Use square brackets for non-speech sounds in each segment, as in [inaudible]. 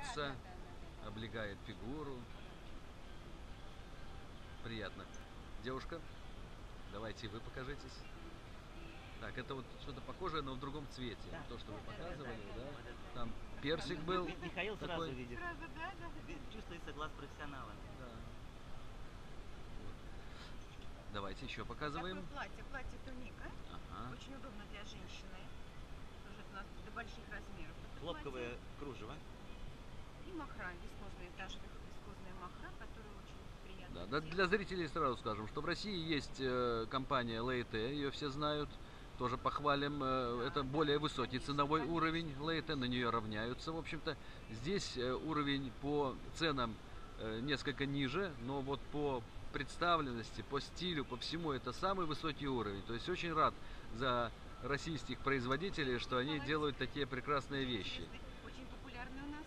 струится, облегает фигуру. Приятно. Девушка, давайте вы покажитесь. Так, это вот что-то похожее, но в другом цвете. Да. То, что вы показывали, да. да? Там персик был. Ми- Михаил сразу такой. видит. Сразу, да, да. Чувствуется глаз профессионала. Да. Вот. Давайте еще показываем. Такое платье, платье туника. Ага. Очень удобно для женщины. Тоже у нас до больших размеров. Хлопковое кружево. И махра, вискозная, даже вискозная махра, которая очень приятная. Да, да, для зрителей сразу скажем, что в России есть э, компания Лейте, ее все знают, тоже похвалим. э, это более высокий ценовой уровень Лейте, на нее равняются, в общем-то. Здесь э, уровень по ценам несколько ниже, но вот по представленности, по стилю, по всему это самый высокий уровень. То есть очень рад за российских производителей, что они делают такие прекрасные вещи. Очень популярный у нас.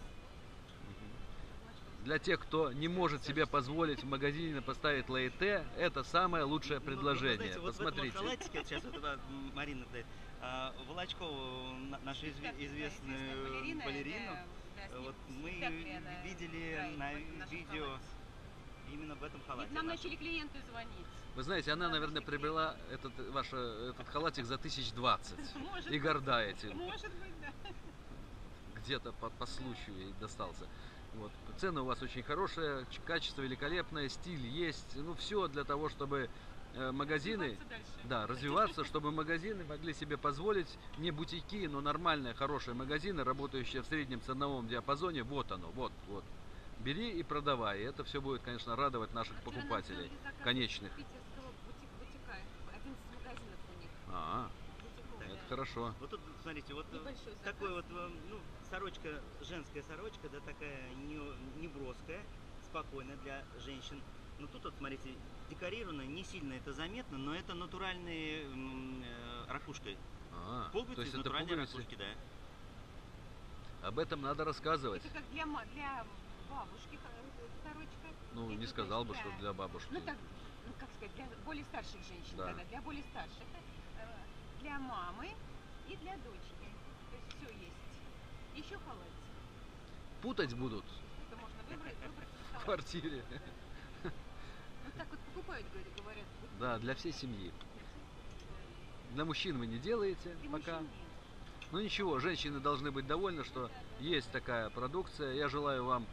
Для тех, кто не может себе позволить в магазине поставить лаэте, это самое лучшее Ну, предложение. знаете, вот в этом вот Посмотрите. халатике, вот сейчас вот Марина дает, а, Волочкову, на- нашу Как известную балерина, балерину, да, да, вот в мы она видели на в видео халате. именно в этом Ведь халате. нам нашем. начали клиенты звонить. Вы знаете, она, Да, наверное, приобрела этот, ваш, э, этот халатик за тысяч двадцать. [laughs] Может И быть. горда этим. Может быть, да. Где-то по, по случаю ей достался. Вот. Цены у вас очень хорошие, качество великолепное, стиль есть. Ну, все для того, чтобы э, магазины... Развиваться. Да, развиваться, чтобы магазины могли себе позволить не бутики, но нормальные, хорошие магазины, работающие в среднем ценовом диапазоне. Вот оно, вот, вот. Бери и продавай. И это все будет, конечно, радовать наших покупателей, конечных. Питерского бутик, бутика. 11 магазинов у них. А, да. Хорошо. Вот тут, смотрите, вот Небольшой такой вот, э, ну, сорочка, женская сорочка, да, такая не, не броская, спокойная для женщин. Но тут вот, смотрите, декорировано, не сильно это заметно, но это натуральные э, ракушкой. А, Пуговицы то есть из это натуральной пуговицы. ракушки, да. Об этом надо рассказывать. Это как для, для бабушки э, сорочка. Ну, Это не сказал бы, что для- бабушки. Ну так, ну как сказать, для более старших женщин, Да. да. да, для более старших, для мамы и для дочки. То есть все есть. Еще халатик. Путать будут Это можно выбрать, выбрать в квартире. Вот так вот покупают, говорят, говорят. вот Да, для всей семьи. Для мужчин вы не делаете для пока. Ну ничего, женщины должны быть довольны, что есть такая продукция. Я желаю вам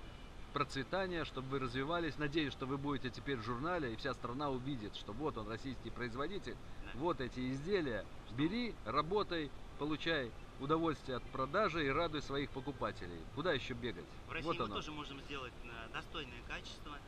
процветания, чтобы вы развивались. Надеюсь, что вы будете теперь в журнале, и вся страна увидит, что вот он, российский производитель, вот эти изделия. Бери, работай, получай удовольствие от продажи и радуй своих покупателей. Куда еще бегать? В России вот мы оно. тоже можем сделать э, достойное качество,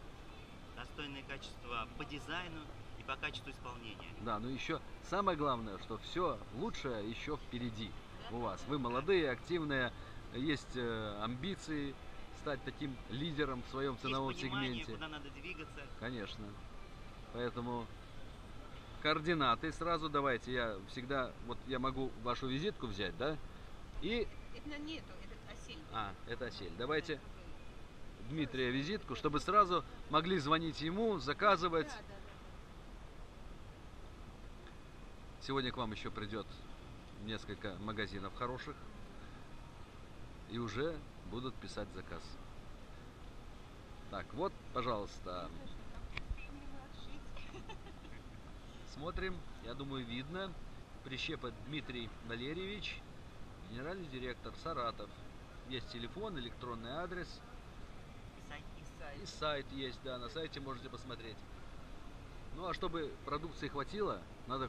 достойное качество по дизайну и по качеству исполнения. Да, но еще самое главное, что все лучшее еще впереди у вас. Вы молодые, активные, есть э, амбиции стать таким лидером в своем ценовом Есть сегменте. куда надо двигаться. Конечно. Поэтому координаты сразу давайте. Я всегда, вот я могу вашу визитку взять, да? И, Это нету, это осель. а, это осель. Давайте Дмитрия визитку, чтобы сразу могли звонить ему, заказывать. Да, да, да. Сегодня к вам еще придет несколько магазинов хороших. И уже будут писать заказ. Так, вот, пожалуйста, смотрим. Я думаю, видно. Прищепа Дмитрий Валерьевич, генеральный директор Саратов. Есть телефон, электронный адрес. И сайт. И сайт есть, да, на сайте можете посмотреть. Ну а чтобы продукции хватило, надо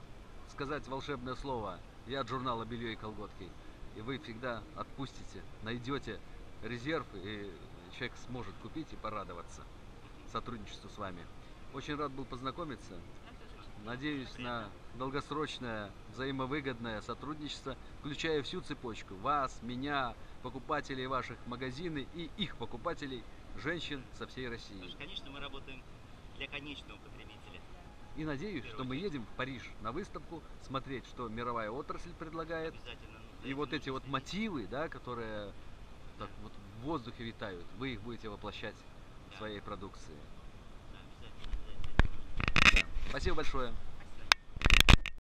сказать волшебное слово. Я от журнала «Белье и колготки». И вы всегда отпустите, найдете резерв, и человек сможет купить и порадоваться сотрудничеству с вами. Очень рад был познакомиться. Надеюсь на долгосрочное взаимовыгодное сотрудничество, включая всю цепочку. Вас, меня, покупателей ваших магазины и их покупателей, женщин со всей Потому России. что, конечно, мы работаем для конечного потребителя. И надеюсь, что мы едем в Париж на выставку, смотреть, что мировая отрасль предлагает. Обязательно. И вот эти вот мотивы, да, которые так вот в воздухе витают, вы их будете воплощать в своей продукции. Да. Спасибо большое.